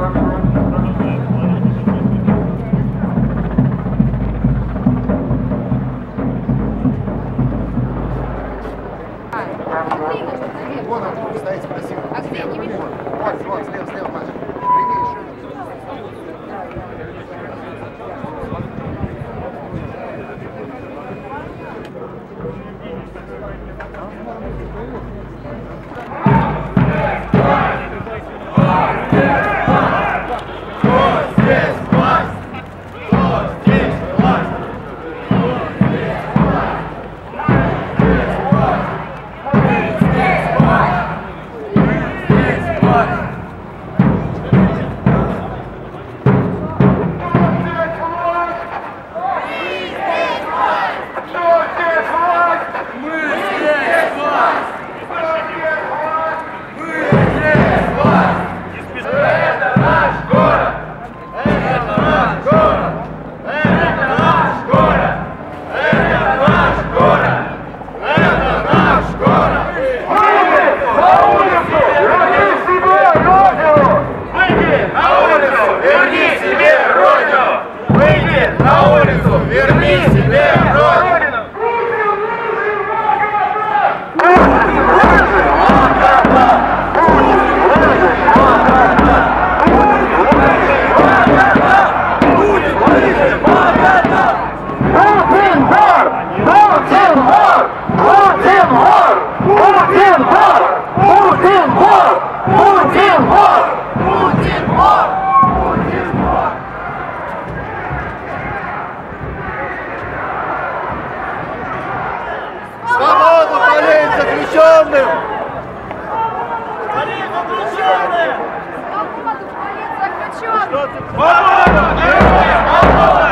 Вон он, стоит, спасибо. А где? Не вижу. Вот, вот, слева, слева, Маша. Right. заключенным! Вали заключенным! Что ты? Свобода! Свобода!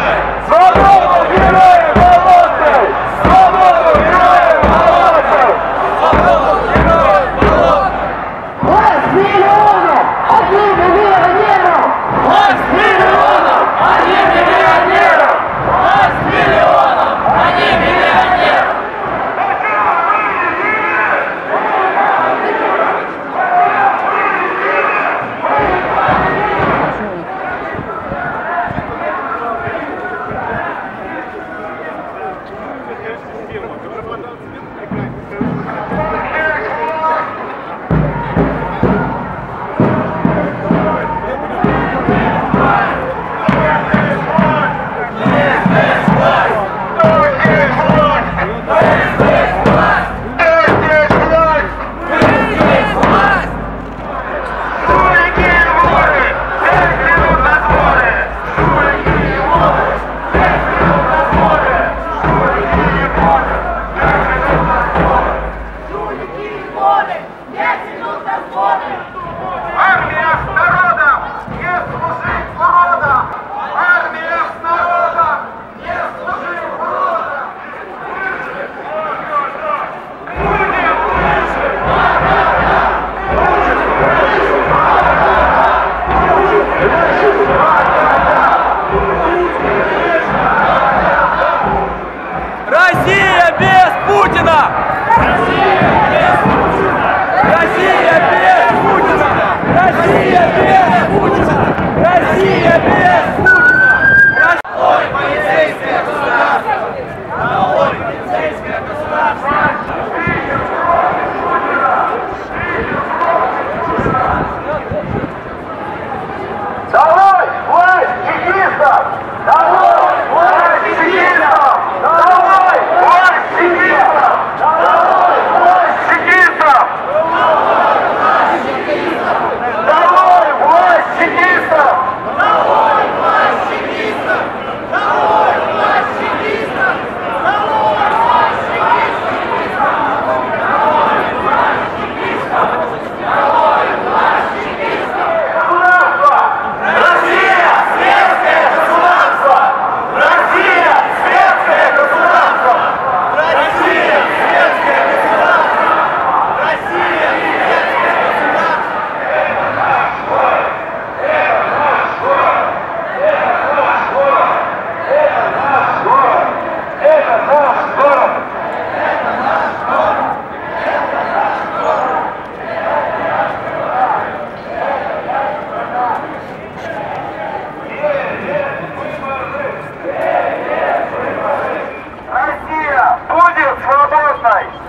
Christ.